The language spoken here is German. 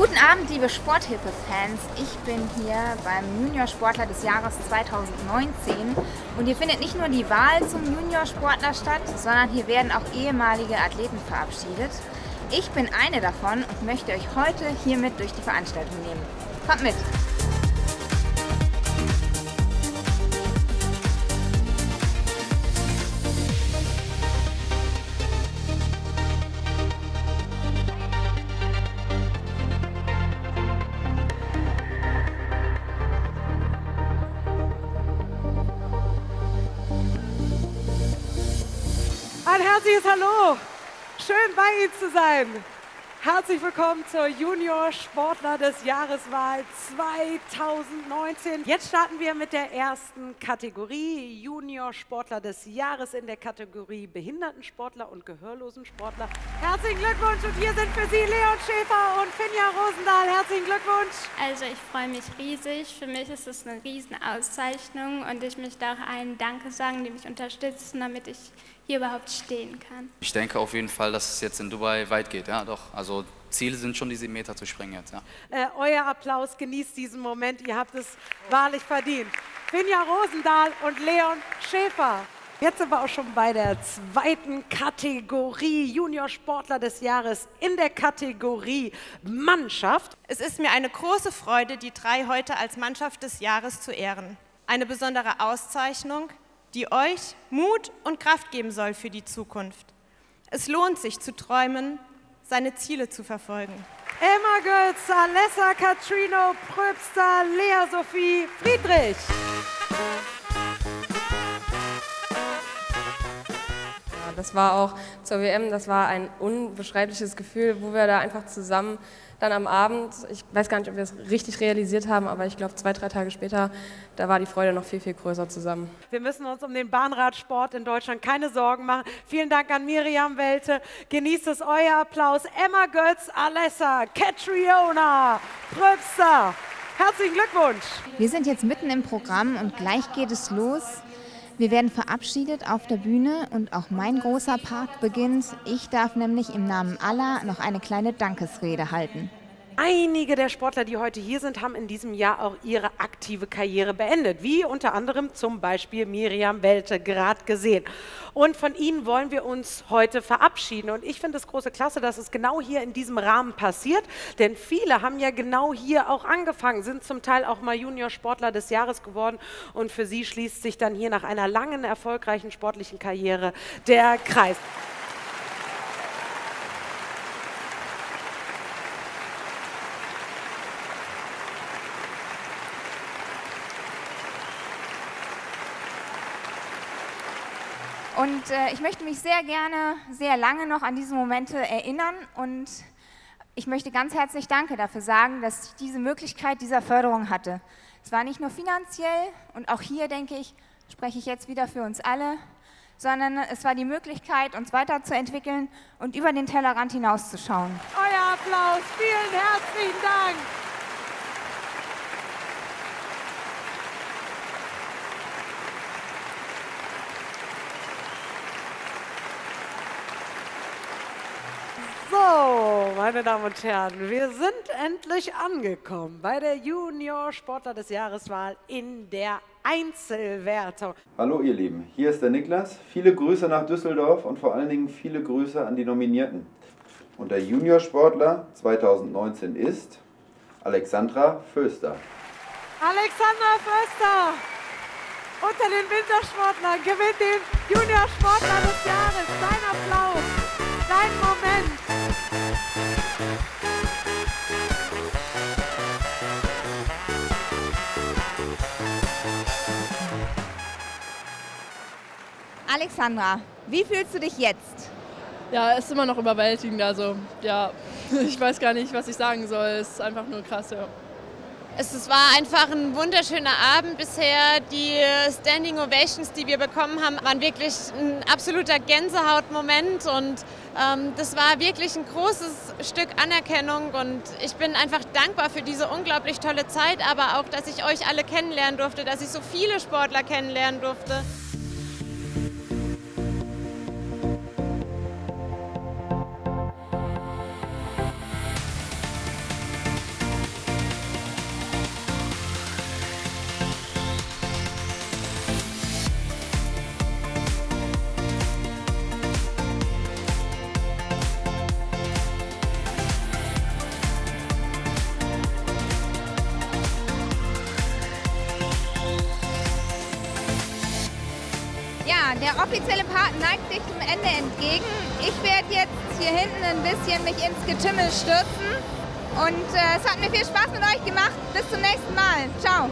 Abend, liebe Sporthilfe-Fans. Ich bin hier beim Juniorsportler des Jahres 2019 und hier findet nicht nur die Wahl zum Juniorsportler statt, sondern hier werden auch ehemalige Athleten verabschiedet. Ich bin eine davon und möchte euch heute hiermit durch die Veranstaltung nehmen. Kommt mit! Herzliches Hallo. Schön bei Ihnen zu sein. Herzlich willkommen zur Junior Sportler des Jahreswahl 2019. Jetzt starten wir mit der ersten Kategorie Junior Sportler des Jahres in der Kategorie Behindertensportler und Gehörlosensportler. Herzlichen Glückwunsch und hier sind für Sie Leon Schäfer und Finja Rosendahl. Herzlichen Glückwunsch. Also ich freue mich riesig. Für mich ist es eine Riesenauszeichnung und ich möchte auch allen Danke sagen, die mich unterstützen, damit ich hier überhaupt stehen kann. Ich denke auf jeden Fall, dass es jetzt in Dubai weit geht. Ja, doch. Also Ziele sind schon diese Meter zu springen jetzt. Ja. Äh, euer Applaus, genießt diesen Moment. Ihr habt es wahrlich verdient. Finja Rosendahl und Leon Schäfer. Jetzt sind wir auch schon bei der zweiten Kategorie Junior-Sportler des Jahres in der Kategorie Mannschaft. Es ist mir eine große Freude, die drei heute als Mannschaft des Jahres zu ehren. Eine besondere Auszeichnung, die euch Mut und Kraft geben soll für die Zukunft. Es lohnt sich zu träumen, seine Ziele zu verfolgen. Emma Götz, Alessa Katrino, Pröbster, Lea Sophie Friedrich. Das war auch zur WM, das war ein unbeschreibliches Gefühl, wo wir da einfach zusammen dann am Abend, ich weiß gar nicht, ob wir es richtig realisiert haben, aber ich glaube zwei, drei Tage später, da war die Freude noch viel, viel größer zusammen. Wir müssen uns um den Bahnradsport in Deutschland keine Sorgen machen. Vielen Dank an Miriam Welte. Genießt es, euer Applaus. Emma Götz, Alessa, Catriona, Pröbster. Herzlichen Glückwunsch. Wir sind jetzt mitten im Programm und gleich geht es los. Wir werden verabschiedet auf der Bühne und auch mein großer Part beginnt. Ich darf nämlich im Namen aller noch eine kleine Dankesrede halten. Einige der Sportler, die heute hier sind, haben in diesem Jahr auch ihre aktive Karriere beendet, wie unter anderem zum Beispiel Miriam Welte gerade gesehen. Und von ihnen wollen wir uns heute verabschieden. Und ich finde es große Klasse, dass es genau hier in diesem Rahmen passiert, denn viele haben ja genau hier auch angefangen, sind zum Teil auch mal Junior-Sportler des Jahres geworden. Und für sie schließt sich dann hier nach einer langen, erfolgreichen sportlichen Karriere der Kreis. Und äh, ich möchte mich sehr gerne, sehr lange noch an diese Momente erinnern und ich möchte ganz herzlich Danke dafür sagen, dass ich diese Möglichkeit dieser Förderung hatte. Es war nicht nur finanziell und auch hier denke ich, spreche ich jetzt wieder für uns alle, sondern es war die Möglichkeit, uns weiterzuentwickeln und über den Tellerrand hinauszuschauen. Euer Applaus, vielen herzlichen Dank. So, meine Damen und Herren, wir sind endlich angekommen bei der Junior Sportler des Jahreswahl in der Einzelwertung. Hallo ihr Lieben, hier ist der Niklas. Viele Grüße nach Düsseldorf und vor allen Dingen viele Grüße an die Nominierten. Und der Juniorsportler 2019 ist Alexandra Föster. Alexandra Förster unter den Wintersportlern gewinnt den Juniorsportler des Jahres. Dein Applaus, Alexandra, wie fühlst du dich jetzt? Ja, es ist immer noch überwältigend. Also, ja, ich weiß gar nicht, was ich sagen soll. Es ist einfach nur krass, ja. Es, es war einfach ein wunderschöner Abend bisher. Die Standing Ovations, die wir bekommen haben, waren wirklich ein absoluter Gänsehautmoment und ähm, das war wirklich ein großes Stück Anerkennung und ich bin einfach dankbar für diese unglaublich tolle Zeit, aber auch, dass ich euch alle kennenlernen durfte, dass ich so viele Sportler kennenlernen durfte. Ja, der offizielle Part neigt sich dem Ende entgegen. Ich werde jetzt hier hinten ein bisschen mich ins Getümmel stürzen. Und äh, es hat mir viel Spaß mit euch gemacht. Bis zum nächsten Mal. Ciao.